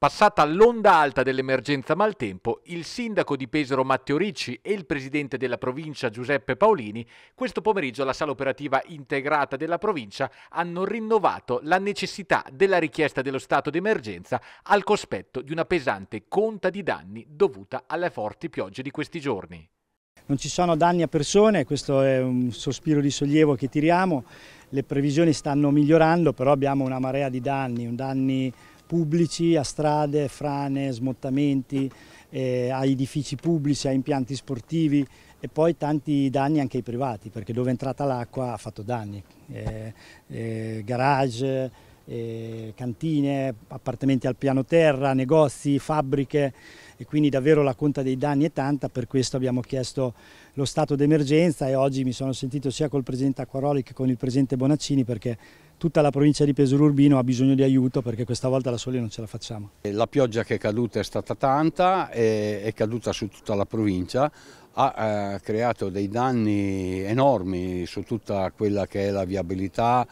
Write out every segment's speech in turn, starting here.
Passata l'onda alta dell'emergenza maltempo, il sindaco di Pesaro Matteo Ricci e il presidente della provincia Giuseppe Paolini, questo pomeriggio alla sala operativa integrata della provincia hanno rinnovato la necessità della richiesta dello stato d'emergenza al cospetto di una pesante conta di danni dovuta alle forti piogge di questi giorni. Non ci sono danni a persone, questo è un sospiro di sollievo che tiriamo, le previsioni stanno migliorando, però abbiamo una marea di danni, danni pubblici, a strade, frane, smottamenti, eh, a edifici pubblici, a impianti sportivi e poi tanti danni anche ai privati perché dove è entrata l'acqua ha fatto danni, eh, eh, garage, eh, cantine, appartamenti al piano terra, negozi, fabbriche e quindi davvero la conta dei danni è tanta, per questo abbiamo chiesto lo stato d'emergenza e oggi mi sono sentito sia col Presidente Acquaroli che con il Presidente Bonaccini perché tutta la provincia di Pesaro Urbino ha bisogno di aiuto perché questa volta da soli non ce la facciamo. La pioggia che è caduta è stata tanta, è caduta su tutta la provincia, ha eh, creato dei danni enormi su tutta quella che è la viabilità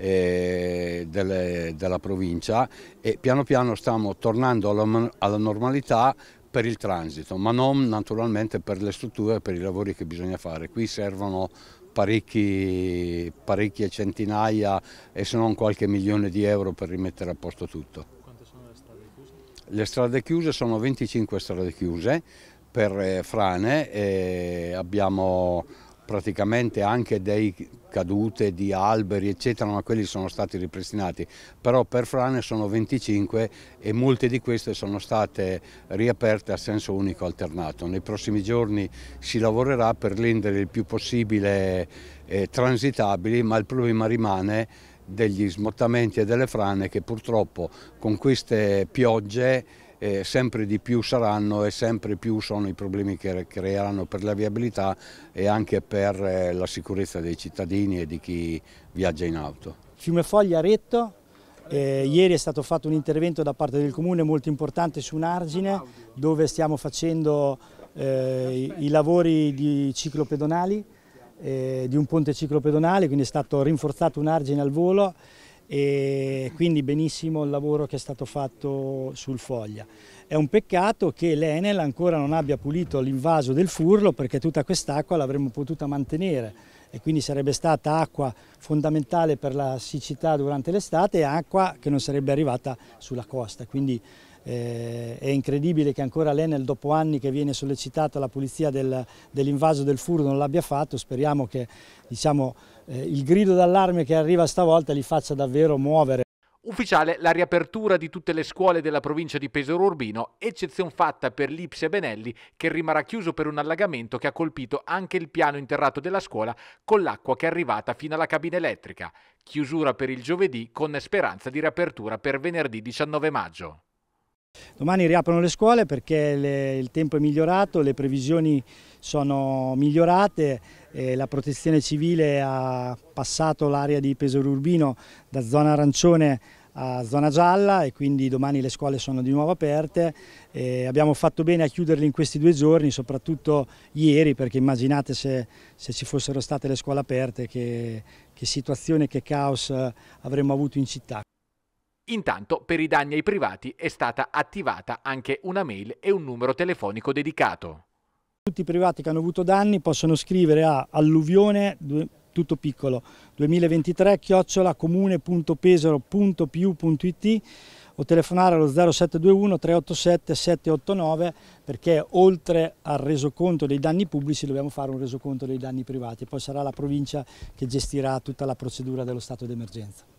eh, delle, della provincia e piano piano stiamo tornando alla, alla normalità per il transito, ma non naturalmente per le strutture e per i lavori che bisogna fare. Qui servono parecchi, parecchie centinaia e se non qualche milione di euro per rimettere a posto tutto. Quante sono le strade chiuse? Le strade chiuse sono 25 strade chiuse per eh, frane e abbiamo praticamente anche dei cadute di alberi eccetera, ma quelli sono stati ripristinati, però per Frane sono 25 e molte di queste sono state riaperte a senso unico alternato. Nei prossimi giorni si lavorerà per rendere il più possibile eh, transitabili, ma il problema rimane degli smottamenti e delle frane che purtroppo con queste piogge eh, sempre di più saranno e sempre più sono i problemi che creeranno per la viabilità e anche per eh, la sicurezza dei cittadini e di chi viaggia in auto. Fiume Foglia Retto, eh, ieri è stato fatto un intervento da parte del Comune molto importante su un argine dove stiamo facendo eh, i, i, lavori di ciclopedonali, eh, di un ponte ciclopedonale, quindi è stato rinforzato un argine al volo e quindi benissimo il lavoro che è stato fatto sul Foglia. È un peccato che l'Enel ancora non abbia pulito l'invaso del Furlo perché tutta quest'acqua l'avremmo potuta mantenere e quindi sarebbe stata acqua fondamentale per la siccità durante l'estate e acqua che non sarebbe arrivata sulla costa. Quindi eh, è incredibile che ancora l'Enel dopo anni che viene sollecitata la pulizia del, dell'invaso del Furlo non l'abbia fatto, speriamo che diciamo, eh, il grido d'allarme che arriva stavolta li faccia davvero muovere. Ufficiale la riapertura di tutte le scuole della provincia di Pesaro Urbino, eccezione fatta per l'Ipsia Benelli che rimarrà chiuso per un allagamento che ha colpito anche il piano interrato della scuola con l'acqua che è arrivata fino alla cabina elettrica. Chiusura per il giovedì con speranza di riapertura per venerdì 19 maggio. Domani riaprono le scuole perché le, il tempo è migliorato, le previsioni sono migliorate, eh, la protezione civile ha passato l'area di Pesaro Urbino da zona arancione a zona gialla e quindi domani le scuole sono di nuovo aperte. Eh, abbiamo fatto bene a chiuderle in questi due giorni, soprattutto ieri, perché immaginate se, se ci fossero state le scuole aperte che, che situazione, che caos avremmo avuto in città. Intanto per i danni ai privati è stata attivata anche una mail e un numero telefonico dedicato. Tutti i privati che hanno avuto danni possono scrivere a alluvione tutto piccolo 2023 chiocciola comune.pesaro.piu.it o telefonare allo 0721 387 789 perché oltre al resoconto dei danni pubblici dobbiamo fare un resoconto dei danni privati, poi sarà la provincia che gestirà tutta la procedura dello stato d'emergenza.